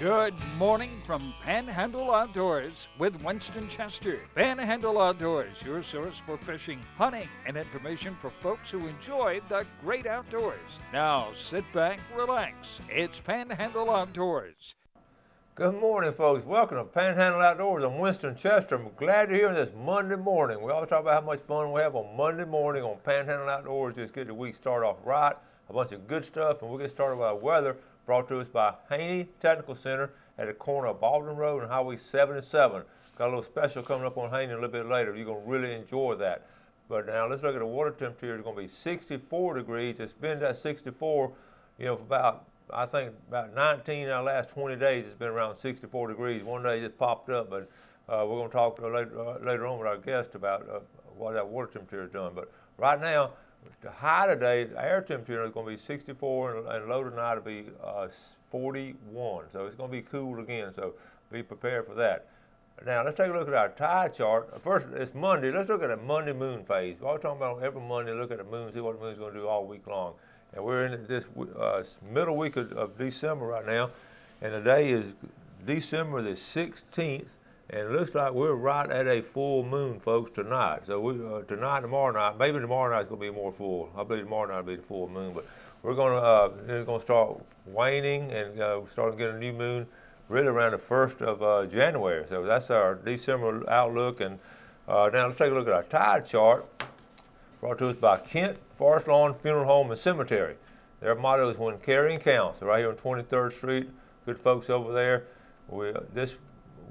Good morning from Panhandle Outdoors with Winston Chester. Panhandle Outdoors, your source for fishing, hunting, and information for folks who enjoy the great outdoors. Now sit back, relax. It's Panhandle Outdoors. Good morning, folks. Welcome to Panhandle Outdoors. I'm Winston Chester. I'm glad you're here this Monday morning. We always talk about how much fun we have on Monday morning on Panhandle Outdoors. Just get the week started off right. A bunch of good stuff, and we'll get started with our weather brought to us by Haney Technical Center at the corner of Baldwin Road and Highway 77. Got a little special coming up on Haney a little bit later. You're going to really enjoy that. But now let's look at the water temperature. It's going to be 64 degrees. It's been at 64, you know, for about, I think, about 19 out of the last 20 days. It's been around 64 degrees. One day it just popped up, but uh, we're going to talk later, uh, later on with our guest about uh, what that water temperature is doing. But right now, the high today, the air temperature is going to be 64 and, and low tonight will be uh, 41. So it's going to be cool again. So be prepared for that. Now let's take a look at our tide chart. First, it's Monday. Let's look at a Monday moon phase. We're always talking about every Monday, look at the moon, see what the moon's going to do all week long. And we're in this uh, middle week of, of December right now, and today is December the 16th. And it looks like we're right at a full moon, folks, tonight. So we uh, tonight, tomorrow night, maybe tomorrow night's going to be more full. I believe tomorrow night will be the full moon, but we're going to uh, to start waning and uh, start getting a new moon really around the first of uh, January. So that's our December outlook. And uh, now let's take a look at our tide chart, brought to us by Kent Forest Lawn Funeral Home and Cemetery. Their motto is "When Caring Counts." right here on 23rd Street. Good folks over there. We, this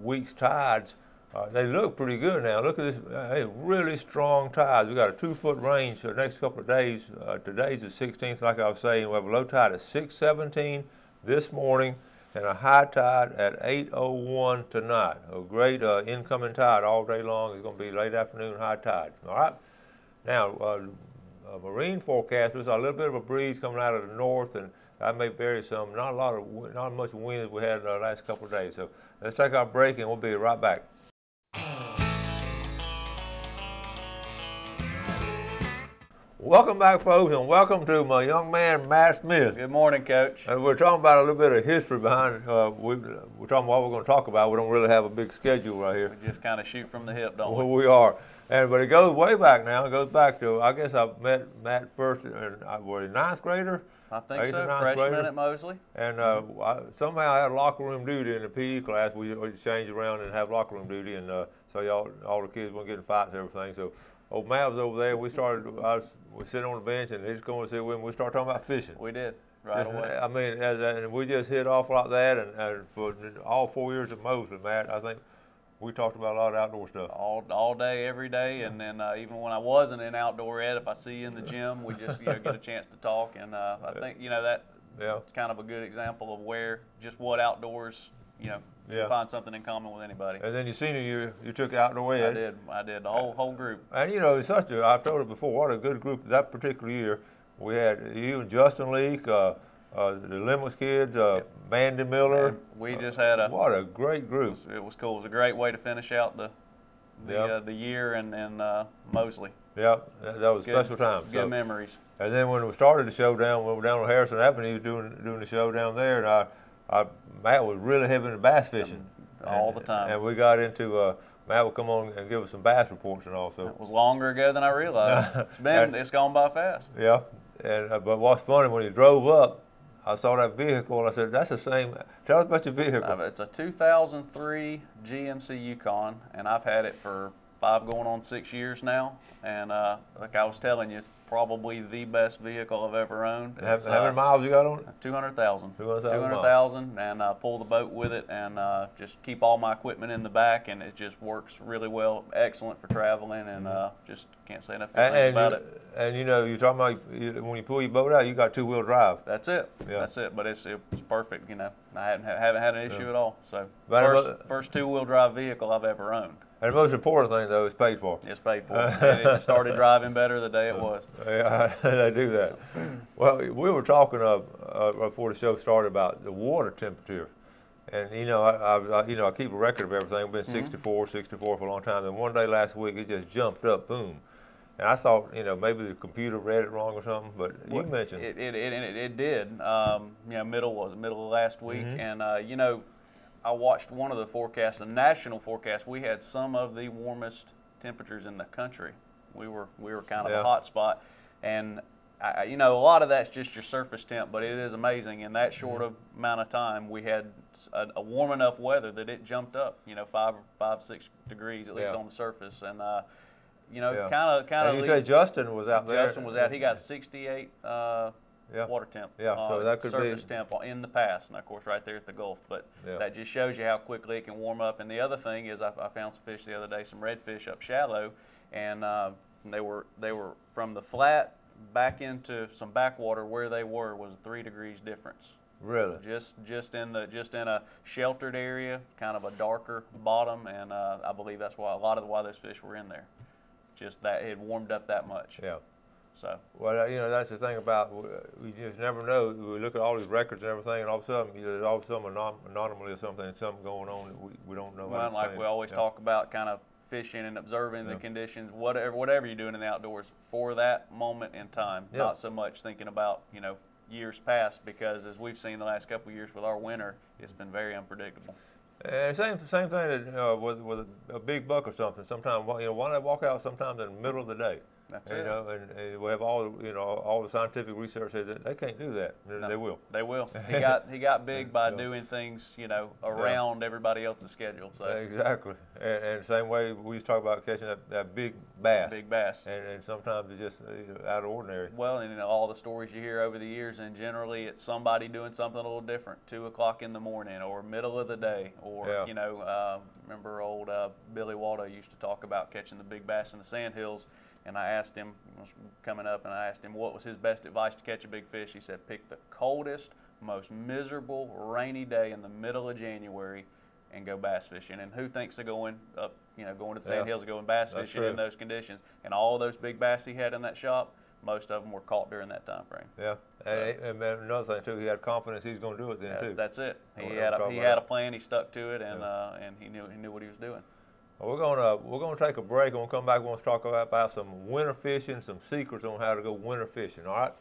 week's tides, uh, they look pretty good now. Look at this, uh, really strong tides. We got a two foot range for the next couple of days. Uh, today's the 16th, like I was saying. We have a low tide at 617 this morning and a high tide at 801 tonight. A great uh, incoming tide all day long. It's going to be late afternoon high tide. All right. Now, uh, marine forecasters, a little bit of a breeze coming out of the north and I may vary some. Not a lot of, not much wind as we had in the last couple of days. So let's take our break and we'll be right back. Welcome back, folks, and welcome to my young man, Matt Smith. Good morning, Coach. And we're talking about a little bit of history behind. Uh, we, are talking about what we're going to talk about. We don't really have a big schedule right here. We just kind of shoot from the hip, don't well, we? We are. And but it goes way back now. It goes back to I guess I met Matt first. In, I was a ninth grader. I think so. Freshman grader. at Mosley. And uh, I, somehow I had locker room duty in the PE class. We would change around and have locker room duty, and uh, so y'all, all the kids weren't getting fights and everything. So old Matt was over there. We started. I was, was sitting on the bench, and he's going to sit with him. We started talking about fishing. We did. Right away. I mean, and we just hit off like that, and, and for all four years at Mosley, Matt, I think we talked about a lot of outdoor stuff. All, all day, every day, and then uh, even when I wasn't in outdoor ed, if I see you in the gym, we just you know, get a chance to talk, and uh, I think you know that yeah. kind of a good example of where just what outdoors, you know, yeah. find something in common with anybody. And then your senior year, you took outdoor ed. I did, I did the whole whole group. And you know, it's such a I've told it before. What a good group that particular year. We had you and Justin Leake. Uh, uh, the Limits kids, uh, Mandy Miller. And we just had a what a great group. It was, it was cool. It was a great way to finish out the the, yep. uh, the year and and uh, Mosley. Yep, that, that was good, special time. Good so, memories. And then when we started the show down, we were down on Harrison Avenue he was doing doing the show down there, and I, I Matt was really heavy into bass fishing all the time. And we got into. Uh, Matt would come on and give us some bass reports and all. So it was longer ago than I realized. it's been, and, it's gone by fast. Yeah, and uh, but what's funny when he drove up, I saw that vehicle I said, that's the same. Tell us about your vehicle. Uh, it's a 2003 GMC Yukon, and I've had it for five going on six years now. And uh, like I was telling you, probably the best vehicle I've ever owned. How, how many uh, miles you got on it? 200,000. 200,000 and uh, pull the boat with it and uh, just keep all my equipment in the back and it just works really well. Excellent for traveling and uh, just can't say enough and, and about it. And you know, you're talking about when you pull your boat out, you got two wheel drive. That's it. Yeah. That's it. But it's, it's perfect. You know, I haven't, haven't had an issue yeah. at all. So first, first two wheel drive vehicle I've ever owned. And the most important thing, though, is paid for. It's paid for. it started driving better the day it was. Yeah, they do that. Well, we were talking uh, uh, before the show started about the water temperature. And, you know, I, I, you know, I keep a record of everything. I've been mm-hmm. 64, 64 for a long time. And one day last week, it just jumped up, boom. And I thought, you know, maybe the computer read it wrong or something, but well, you mentioned it. It, it, it, it did. Um, you know, middle was middle of last week, mm-hmm. and uh, you know, I watched one of the forecasts, the national forecast. We had some of the warmest temperatures in the country. We were we were kind of yeah. a hot spot, and I, you know a lot of that's just your surface temp, but it is amazing in that short mm-hmm. of amount of time we had a, a, warm enough weather that it jumped up, you know, five five six degrees at least yeah. on the surface, and uh, you know, kind of kind of. You say Justin was out there. Justin was out. He got 68. Uh, yeah. water temp. Yeah, uh, so that could surface be temp in the past, and of course right there at the Gulf. But yeah. that just shows you how quickly it can warm up. And the other thing is, I, I found some fish the other day, some redfish up shallow, and uh, they were they were from the flat back into some backwater where they were was three degrees difference. Really? Just just in the just in a sheltered area, kind of a darker bottom, and uh, I believe that's why a lot of the why those fish were in there. Just that it warmed up that much. Yeah. So. Well, you know, that's the thing about we just never know. We look at all these records and everything, and all of a sudden, you know, all of a sudden, anomaly or something, something going on that we, we don't know. Well, like we always yeah. talk about, kind of fishing and observing yeah. the conditions, whatever whatever you're doing in the outdoors for that moment in time. Yeah. Not so much thinking about you know years past, because as we've seen the last couple of years with our winter, it's been very unpredictable. And same same thing uh, with with a big buck or something. Sometimes you know why I walk out sometimes in the middle of the day. That's you it. know, and, and, we have all you know all the scientific research says that they can't do that. No, they will. They will. He got he got big by yeah. doing things you know around yeah. everybody else's schedule. So exactly, and, and same way we used to talk about catching that, that big bass. Big bass. And, and sometimes it's just know, out of ordinary. Well, and you know, all the stories you hear over the years, and generally it's somebody doing something a little different, two o'clock in the morning or middle of the day, or yeah. you know, uh, remember old uh, Billy Waldo used to talk about catching the big bass in the sandhills and I asked him, coming up, and I asked him what was his best advice to catch a big fish. He said, pick the coldest, most miserable, rainy day in the middle of January and go bass fishing. And who thinks of going up, you know, going to the sand yeah, hills and going bass fishing in those conditions? And all those big bass he had in that shop, most of them were caught during that time frame. Yeah, so, and, and, another thing too, he had confidence he's going to do it then too. That's it. He had a, he had a plan. He stuck to it, and yeah. uh, and he knew he knew what he was doing. We're gonna we're gonna take a break and we'll come back. We're gonna talk about, about some winter fishing, some secrets on how to go winter fishing. All right.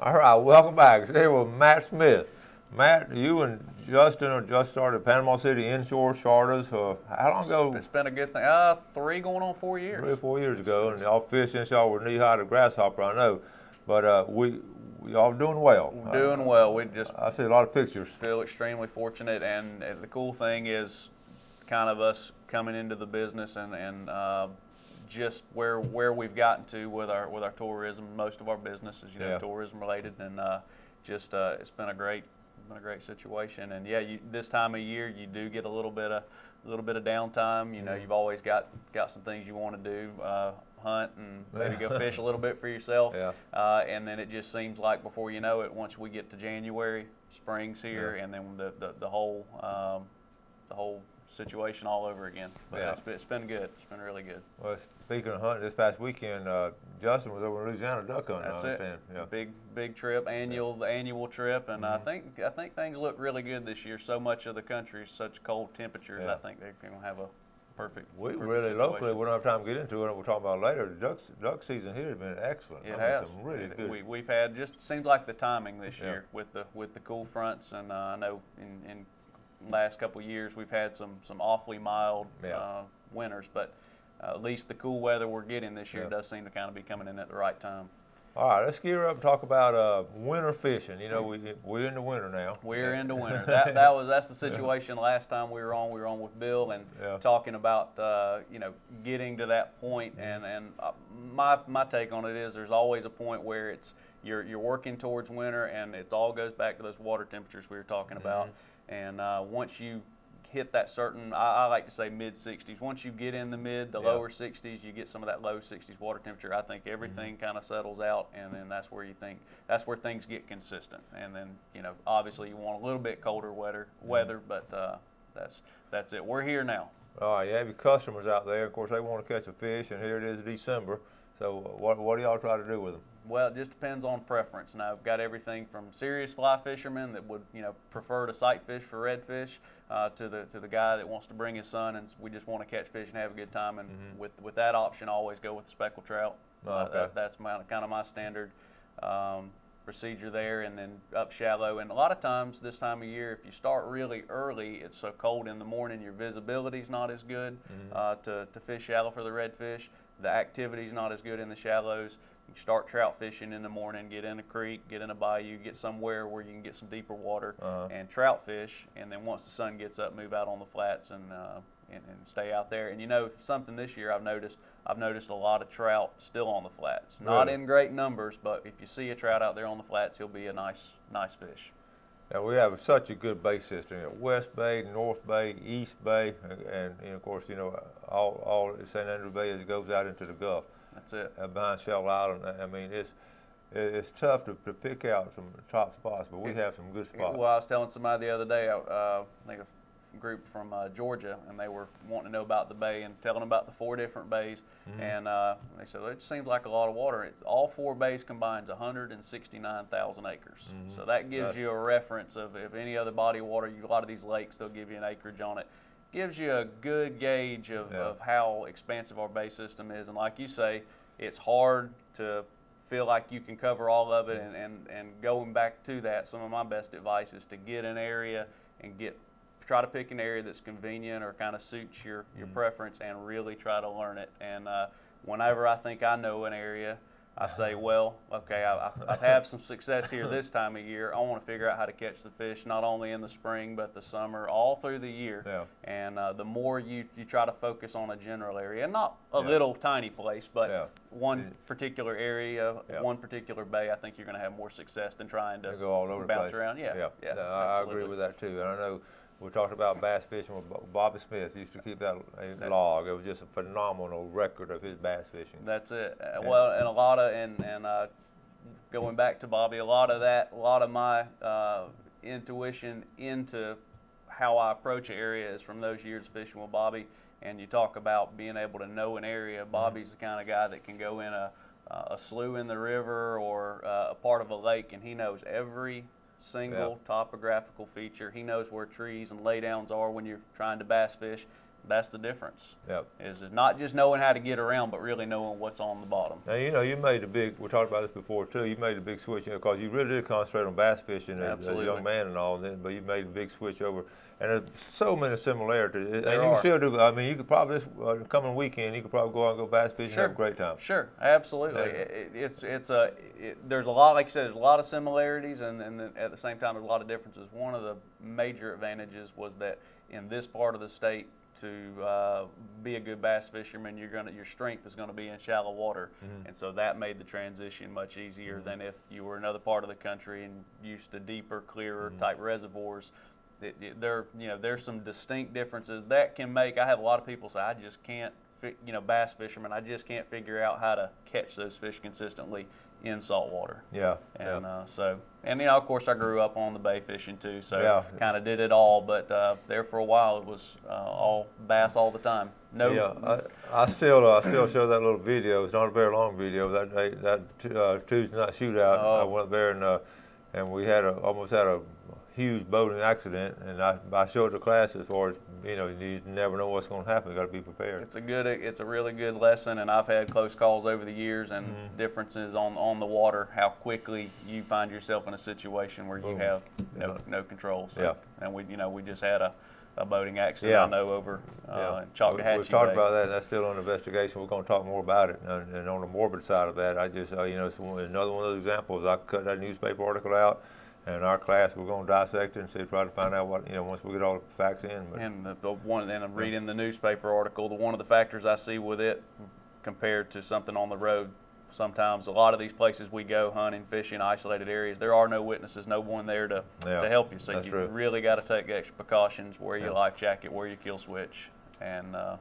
All right, welcome back. Here with Matt Smith. Matt, you and Justin are just started Panama City Inshore Charters. Uh, how long ago? It's been a good thing. Uh, three going on four years. Three or four years ago, and y'all fished since y'all were knee high to grasshopper, I know. But uh, we y'all doing well. We're doing well. We just I see a lot of pictures. Feel extremely fortunate, and, and the cool thing is, kind of us coming into the business and and uh, just where where we've gotten to with our with our tourism. Most of our business is you know yeah. tourism related, and uh, just uh, it's been a great been a great situation. And yeah, you, this time of year you do get a little bit of a little bit of downtime. You know, mm-hmm. you've always got got some things you want to do. Uh, hunt and maybe go fish a little bit for yourself. Yeah. Uh, and then it just seems like before you know it, once we get to January, spring's here, yeah. and then the the, the whole um, the whole situation all over again. But yeah. it's, it's been good. It's been really good. Well, speaking of hunting, this past weekend, uh, Justin was over in Louisiana duck hunting. That's it. Yeah. Big big trip, annual yeah. annual trip, and mm-hmm. I think I think things look really good this year. So much of the country is such cold temperatures. I think they're going to have a perfect. We perfect really situation. locally, we don't have time to get into it. We'll talk about it later. The duck duck season here has been excellent. It I has. Mean, really it, good. We, we've had just seems like the timing this yeah. year with the with the cool fronts, and uh, I know in, in last couple years we've had some some awfully mild yeah. uh, winters, but uh, at least the cool weather we're getting this year yeah. does seem to kind of be coming in at the right time. All right, let's gear up and talk about uh, winter fishing. You know, we we're into winter now. We're into winter. that that was that's the situation last time we were on. We were on with Bill and yeah. talking about uh, you know getting to that point. And and uh, my my take on it is there's always a point where it's you're you're working towards winter, and it all goes back to those water temperatures we were talking about. Mm-hmm. And uh, once you hit that certain, I, I like to say mid 60s. Once you get in the mid to yeah. lower 60s, you get some of that low 60s water temperature. I think everything mm-hmm. kind of settles out, and then that's where you think that's where things get consistent. And then you know, obviously, you want a little bit colder weather, mm-hmm. weather, but uh, that's that's it. We're here now. All right, you have your customers out there. Of course, they want to catch a fish, and here it is December. So, what what do y'all try to do with them? Well, it just depends on preference. Now, I've got everything from serious fly fishermen that would, you know, prefer to sight fish for redfish, uh, to the to the guy that wants to bring his son and we just want to catch fish and have a good time. And mm-hmm. with with that option, I always go with the speckled trout. Oh, okay. uh, that, that's my kind of my standard. Um, procedure there and then up shallow. And a lot of times this time of year, if you start really early, it's so cold in the morning, your visibility is not as good mm-hmm. uh, to, to fish shallow for the redfish. The activity is not as good in the shallows. You start trout fishing in the morning, get in a creek, get in a bayou, get somewhere where you can get some deeper water uh-huh. and trout fish. And then once the sun gets up, move out on the flats and, uh, and, and stay out there. And you know something this year I've noticed. I've noticed a lot of trout still on the flats. Not really? in great numbers, but if you see a trout out there on the flats, he'll be a nice nice fish. Now we have such a good bay system. You know, West Bay, North Bay, East Bay, and, and, of course, you know, all all St. Andrew Bay as it goes out into the Gulf. That's it. Uh, behind Shell Island. I mean, it's it's tough to, to pick out some top spots, but we have some good spots. Well, I was telling somebody the other day, uh, I think a group from uh, Georgia, and they were wanting to know about the bay and telling them about the four different bays. Mm-hmm. And uh, they said, well, it seems like a lot of water. It's, all four bays combines 169,000 acres. Mm-hmm. So that gives That's you a reference of if any other body of water, you, a lot of these lakes, they'll give you an acreage on it gives you a good gauge of, yeah. of how expansive our bay system is. And like you say, it's hard to feel like you can cover all of it. And, and, and going back to that, some of my best advice is to get an area and get try to pick an area that's convenient or kind of suits your, your mm preference and really try to learn it. And uh, whenever I think I know an area, I say, well, okay, I, have had some success here this time of year. I want to figure out how to catch the fish not only in the spring but the summer, all through the year. Yeah. And uh, the more you, you try to focus on a general area, and not a yeah. little tiny place, but yeah. one particular area, one particular bay, I think you're going to have more success than trying to go all over bounce around. Yeah, yeah. yeah no, I agree with that too. And I know we talked about bass fishing with Bobby Smith. He used to keep that log. It was just a phenomenal record of his bass fishing. That's it. Uh, well, and a lot of and and uh, going back to Bobby, a lot of that, a lot of my uh, intuition into how I approach an area is from those years fishing with Bobby. And you talk about being able to know an area. Mm-hmm. Bobby's the kind of guy that can go in a a slough in the river or uh, a part of a lake, and he knows every single yep. topographical feature. He knows where trees and laydowns are when you're trying to bass fish. That's the difference. Yep. Is not just knowing how to get around, but really knowing what's on the bottom. Now you know you made a big. We talked about this before too. You made a big switch because you, know, you really did concentrate on bass fishing as, a young man and all. And then, but you made a big switch over, and there's so many similarities. There and you are. can still do. I mean, you could probably this uh, coming weekend you could probably go out and go bass fishing sure. and have a great time. Sure, absolutely. Yeah. It, it's it's a it, there's a lot like you said. There's a lot of similarities, and and at the same time there's a lot of differences. One of the major advantages was that in this part of the state to uh, be a good bass fisherman, you're gonna your strength is going to be in shallow water, mm-hmm. and so that made the transition much easier mm-hmm. than if you were another part of the country and used to deeper, clearer mm-hmm. type reservoirs. It, it, there, you know, there's some distinct differences that can make. I have a lot of people say I just can't, you know, bass fishermen. I just can't figure out how to catch those fish consistently in salt water. Yeah. And yeah. Uh, so, and you know, of course, I grew up on the bay fishing too, so yeah. kind of did it all. But uh, there for a while, it was uh, all bass all the time. No. Yeah, I, I still uh, I still show that little video. It's not a very long video. That day, that uh, Tuesday night shootout, oh. I went there and uh, and we had a almost had a huge boating accident, and I, I showed the class as far as you know you never know what's going to happen. You got to be prepared. It's a good, it's a really good lesson, and I've had close calls over the years and mm-hmm. differences on on the water. How quickly you find yourself in a situation where Boom. you have no yeah. no control. So, yeah. And we you know we just had a a boating accident yeah. I know over uh, yeah. We, have talked about that. and That's still under investigation. We're going to talk more about it. And, and on the morbid side of that, I just, uh, you know, it's another one of those examples. I cut that newspaper article out and our class, we're going to dissect it and see, try to find out what, you know, once we get all the facts in. But, and the, the one, then I'm reading the newspaper article, the one of the factors I see with it compared to something on the road, sometimes a lot of these places we go hunting, fishing, isolated areas, there are no witnesses, no one there to, yeah, to help you. So you true. really got to take extra precautions, wear your life jacket, wear your kill switch, and. Uh,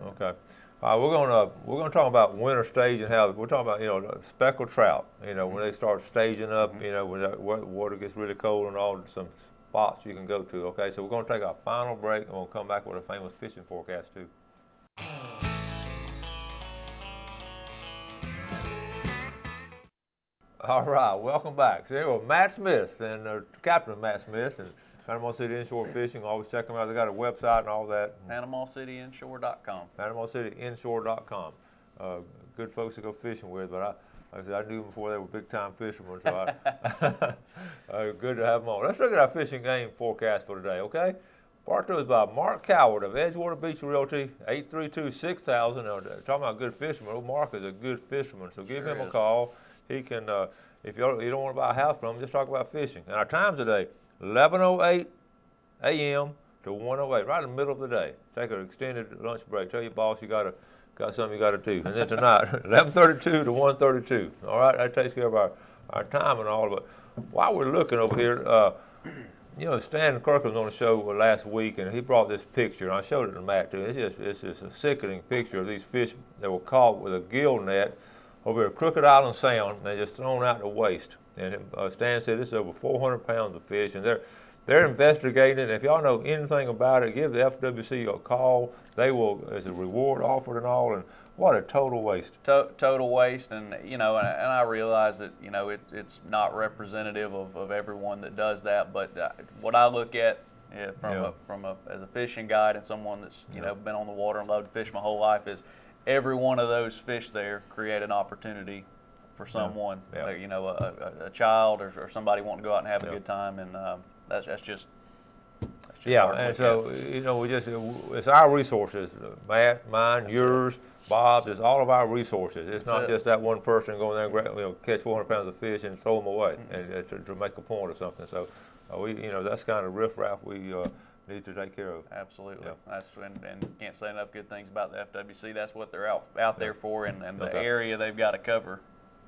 and okay. Uh, we're gonna we're gonna talk about winter staging. How we're talking about you know speckled trout. You know when they start staging up. Mm-hmm. You know when the water gets really cold and all some spots you can go to. Okay, so we're gonna take our final break and we'll come back with a famous fishing forecast too. All right, welcome back. So here we're Matt Smith and uh, Captain Matt Smith and Panama City Inshore Fishing. Always check them out. They got a website and all that. PanamaCityInshore.com. PanamaCityInshore.com. Uh, good folks to go fishing with. But I, Like I said I knew them before they were big time fishermen, so I, uh, good to have them on. Let's look at our fishing game forecast for today, okay? Part two is by Mark Coward of Edgewater Beach Realty, 832-6000. Now, talking about good fishermen, old Mark is a good fisherman, so give Sure him a call. He can, uh, if you don't want to buy a house from him, just talk about fishing. And our times today, 11:08 a.m. to 1:08, right in the middle of the day. Take an extended lunch break. Tell your boss you got to got something you got to do. And then tonight, 11:32 to 1:32. All right, that takes care of our our time and all. But while we're looking over here, uh, you know, Stan Kirkland was on the show last week, and he brought this picture, and I showed it to Matt too. It's just it's just a sickening picture of these fish that were caught with a gill net over at Crooked Island Sound, and just thrown out to waste. And uh, Stan said this is over 400 pounds of fish, and they're they're investigating it. If y'all know anything about it, give the FWC a call. They will, as a reward offered and all, and what a total waste. To- total waste, and you know, and, and I realize that you know it, it's not representative of, of everyone that does that. But uh, what I look at uh, from Yeah. a, from a, as a fishing guide and someone that's you Yeah. know been on the water and loved to fish my whole life is every one of those fish there create an opportunity for someone, Yeah. uh, you know, a, a, a child or, or somebody wanting to go out and have Yeah. a good time, and um, that's that's just. That's just Yeah, and so, you know, we just, it's our resources, Matt, mine, yours, Bob's, it's all of our resources. It's That's not it. just that one person going there and, gra- you know, catch 400 pounds of fish and throw them away and uh, to, to make a point or something. So, uh, we, you know, that's kind of riffraff we uh, need to take care of. Absolutely. Yeah. That's and, and can't say enough good things about the FWC. That's what they're out out there for, and, and the Okay. area they've got to cover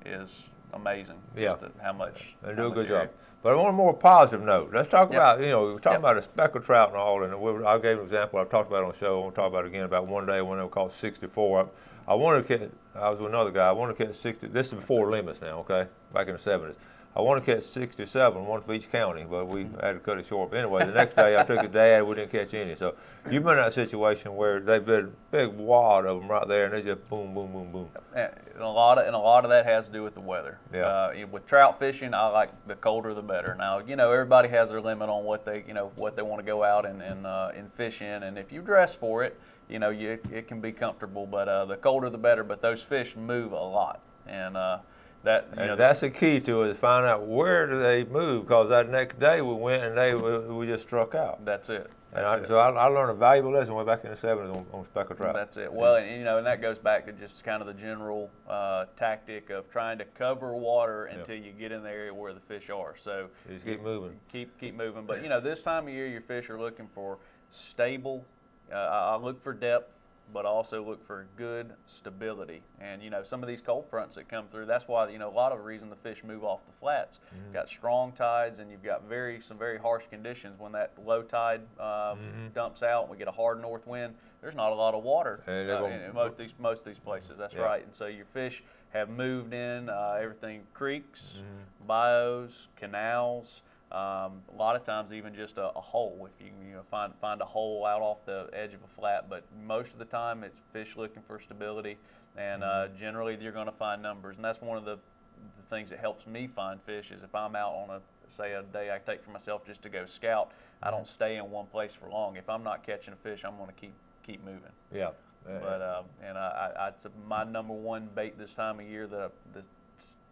is amazing. Yeah. How much They how do a good job. But on a more positive note, let's talk Yep. about, you know, we were talking Yep. about a speckled trout and all, and we, I gave an example I've talked about on the show. I want to talk about it again about one day when they were caught 64. I, I wanted to catch, I was with another guy, I wanted to catch 60, this is before limits now, okay, back in the 70s. I wanted to catch 67, one for each county, but we had to cut it short. But anyway, the next day I took it dad, we didn't catch any. So you've been in that situation where they've been a big wad of them right there, and they just boom, boom, boom, boom. And a lot of and a lot of that has to do with the weather. Yeah. Uh, with trout fishing, I like the colder the better. Now, you know, everybody has their limit on what they, you know, what they want to go out and and, uh, and fish in, and if you dress for it, you know, you, it can be comfortable. But uh, the colder the better. But those fish move a lot, and uh, that you know, that's the key to it is find out where do they move because that next day we went and they we, we just struck out. that's it. And I, so I, I learned a valuable lesson way back in the 70s on, on speckled trout. That's it. Well, and, you know, and that goes back to just kind of the general uh, tactic of trying to cover water until you get in the area where the fish are. So You just keep moving. keep keep moving. But you know, this time of year, your fish are looking for stable. Uh, I look for depth, but also look for good stability. And you know, some of these cold fronts that come through, that's why you know a lot of the reason the fish move off the flats. Mm-hmm. Got strong tides, and you've got very some very harsh conditions when that low tide uh, Mm-hmm. dumps out. and We get a hard north wind. There's not a lot of water uh, in, most of these most of these places. That's Yeah. right. And so your fish have moved in uh, everything creeks, Mm-hmm. bayous, canals. Um, a lot of times, even just a, a hole. If you you know find find a hole out off the edge of a flat, but most of the time it's fish looking for stability, and uh, generally you're going to find numbers, and that's one of the, the things that helps me find fish is if I'm out on a say a day I take for myself just to go scout, I don't stay in one place for long. If I'm not catching a fish, I'm going to keep keep moving. Yeah. But uh, and I, I, my number one bait this time of year that I, the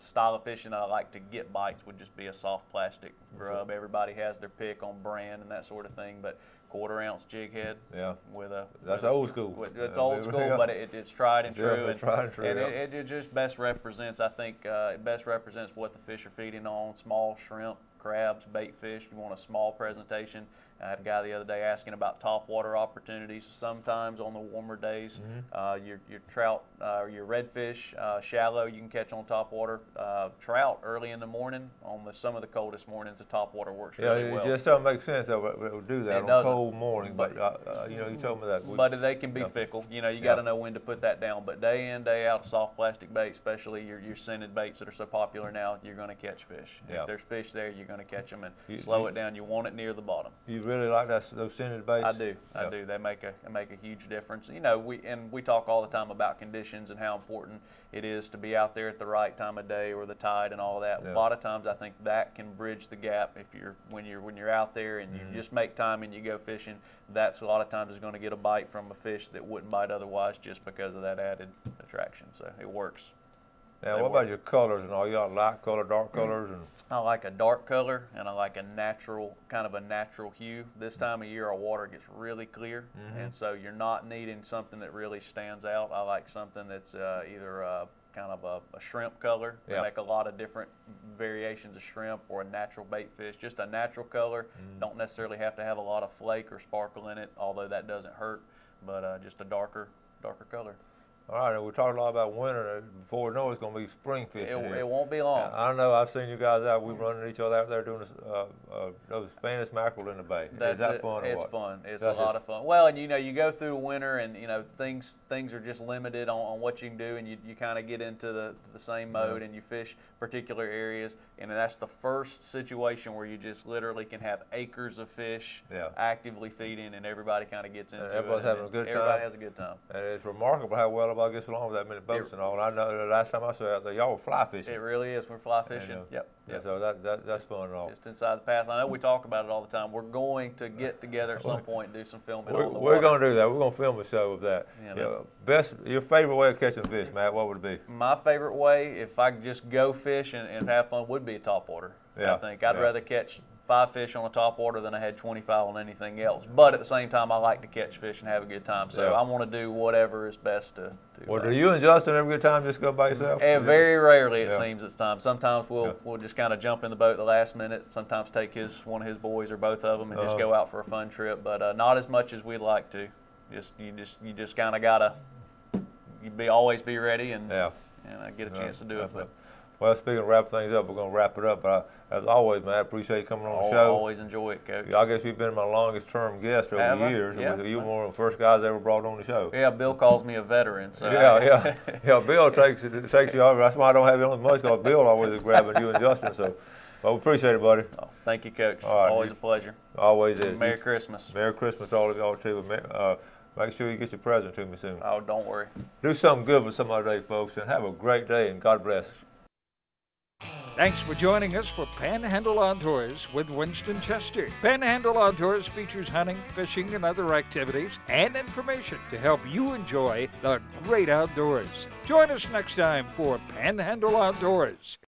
style of fishing I like to get bites would just be a soft plastic grub. Everybody has their pick on brand and that sort of thing, but quarter ounce jig head yeah. with a That's with old school. with- it's old yeah. school, but it, it's tried and Yeah, true. it's tried and true, And yeah. it, it just best represents, I think, uh, it best represents what the fish are feeding on: small shrimp, crabs, bait fish. You want a small presentation. I had a guy the other day asking about top water opportunities. Sometimes on the warmer days, Mm-hmm. uh, your, your trout uh, or your redfish, uh, shallow, you can catch on top water. Uh, trout early in the morning, on the, some of the coldest mornings, the top water works Yeah, really it well. just doesn't make sense that it would do that It on doesn't. cold morning. But, But- uh, uh, you know, you told me that. We- But they can be Yeah. fickle. You know, you Yeah. got to know when to put that down. But day in, day out, soft plastic bait, especially your, your scented baits that are so popular now, you're going to catch fish. Yeah. If there's fish there, you're going to catch them and You- slow you- it down. You want it near the bottom. you really like that, those scented baits? I do. I Yeah. do. They make a make a huge difference. You know, we and we talk all the time about conditions and how important it is to be out there at the right time of day or the tide and all that. Yeah. A lot of times, I think that can bridge the gap if you're when you're when you're out there and Mm-hmm. you just make time and you go fishing. That's a lot of times is going to get a bite from a fish that wouldn't bite otherwise just because of that added attraction. So it works. Now, what about your colors and all? You got light color, dark colors, and I like a dark color and I like a natural, kind of a natural hue. This time of year, our water gets really clear, mm-hmm. and so you're not needing something that really stands out. I like something that's uh, either a, kind of a, a shrimp color. Yeah. make a lot of different variations of shrimp or a natural bait fish. Just a natural color. Mm. Don't necessarily have to have a lot of flake or sparkle in it, although that doesn't hurt. But uh, just a darker, darker color. All right, we talked a lot about winter. Before we know it's going to be spring fishing. It, it won't be long. I don't know. I've seen you guys out. We're running each other out there doing uh, uh, those Spanish mackerel in the bay. That's Is that it. fun? It's fun. It's That's a lot of fun. Well, and you know, you go through winter, and you know things things are just limited on, on what you can do, and you, you kind of get into the the same mode, yeah. and you fish particular areas, and that's the first situation where you just literally can have acres of fish yeah. actively feeding, and everybody kind of gets into and everybody's it. having a good everybody time. Everybody has a good time. And it's remarkable how well everybody gets along with that many boats it, and all. And I know the last time I saw there, y'all were fly fishing. It really is. We're fly fishing. And, uh, yep. Yeah, so that, that that's fun and all. Just inside the pass. I know we talk about it all the time. We're going to get together at some point and do some filming we're, on the We're going to do that. We're going to film a show of that. Yeah, yeah, best, your favorite way of catching fish, Matt, what would it be? My favorite way, if I could just go fish and, and have fun, would be a top water. Yeah. I think I'd yeah. rather catch five fish on a top water than I had 25 on anything else. But at the same time, I like to catch fish and have a good time. So yeah. I want to do whatever is best to. to well, do you and Justin have a good time? Just go by yourself? Yeah, very rarely it yeah. seems it's time. Sometimes we'll yeah. we'll just kind of jump in the boat the last minute. Sometimes take his one of his boys or both of them and uh just uh-huh. go out for a fun trip. But uh, not as much as we'd like to. Just you just you just kind of gotta you be always be ready and and uh, get a chance to do it. But, well, speaking of wrap things up, we're going to wrap it up. But I, as always, man, I appreciate you coming on the show. I always enjoy it, Coach. I guess you've been my longest term guest over Have the years. Yeah. You were one of the first guys I ever brought on the show. Yeah, Bill calls me a veteran. So yeah, yeah, yeah. Bill takes takes you over. That's why I don't have you on much because Bill always is grabbing you and Justin. So, well, we appreciate it, buddy. Oh, thank you, Coach. Always a pleasure. Always is. Merry Christmas. Merry Christmas to all of y'all too. Uh, Make sure you get your present to me soon. Oh, don't worry. Do something good for some other day, folks, and have a great day, and God bless. Thanks for joining us for Panhandle Outdoors with Winston Chester. Panhandle Outdoors features hunting, fishing, and other activities and information to help you enjoy the great outdoors. Join us next time for Panhandle Outdoors.